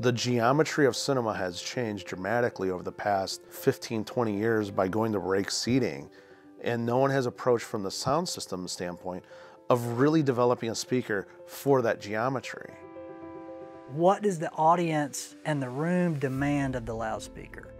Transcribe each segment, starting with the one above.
The geometry of cinema has changed dramatically over the past 15, 20 years by going to rake seating. And no one has approached from the sound system standpoint of really developing a speaker for that geometry. What does the audience and the room demand of the loudspeaker?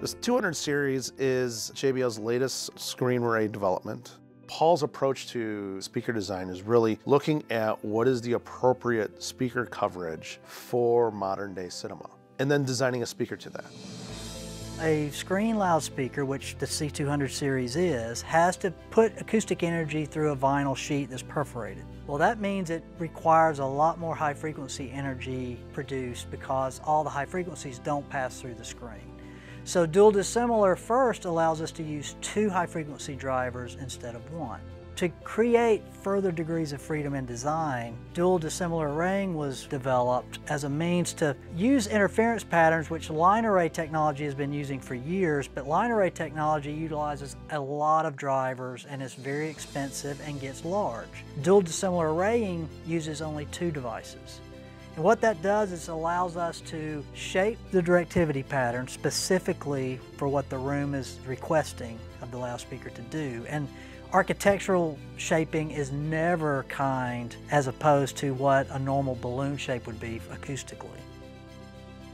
This 200 series is JBL's latest screen array development. Paul's approach to speaker design is really looking at what is the appropriate speaker coverage for modern day cinema, and then designing a speaker to that. A screen loudspeaker, which the C200 series is, has to put acoustic energy through a vinyl sheet that's perforated. Well, that means it requires a lot more high frequency energy produced because all the high frequencies don't pass through the screen. So dual dissimilar first allows us to use two high frequency drivers instead of one. To create further degrees of freedom in design, dual dissimilar arraying was developed as a means to use interference patterns which line array technology has been using for years, but line array technology utilizes a lot of drivers and is very expensive and gets large. Dual dissimilar arraying uses only two devices. And what that does is allows us to shape the directivity pattern specifically for what the room is requesting of the loudspeaker to do. And architectural shaping is never kind as opposed to what a normal balloon shape would be acoustically.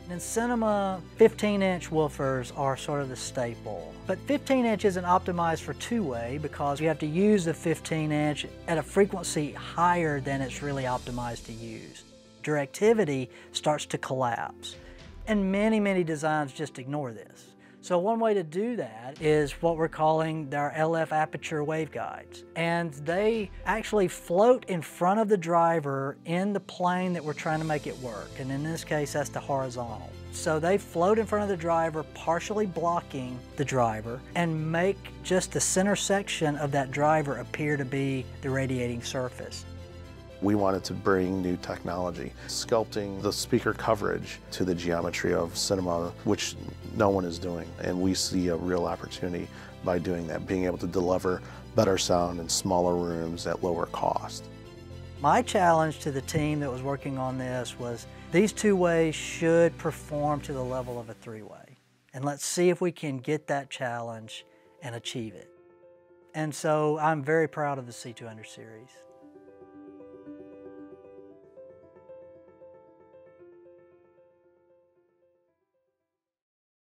In cinema, 15-inch woofers are sort of the staple. But 15 inch isn't optimized for two-way because you have to use the 15-inch at a frequency higher than it's really optimized to use directivity starts to collapse. And many, many designs just ignore this. So one way to do that is what we're calling our LF aperture waveguides. And they actually float in front of the driver in the plane that we're trying to make it work. And in this case, that's the horizontal. So they float in front of the driver, partially blocking the driver, and make just the center section of that driver appear to be the radiating surface. We wanted to bring new technology, sculpting the speaker coverage to the geometry of cinema, which no one is doing. And we see a real opportunity by doing that, being able to deliver better sound in smaller rooms at lower cost. My challenge to the team that was working on this was these two ways should perform to the level of a three-way. And let's see if we can get that challenge and achieve it. And so I'm very proud of the C200 series.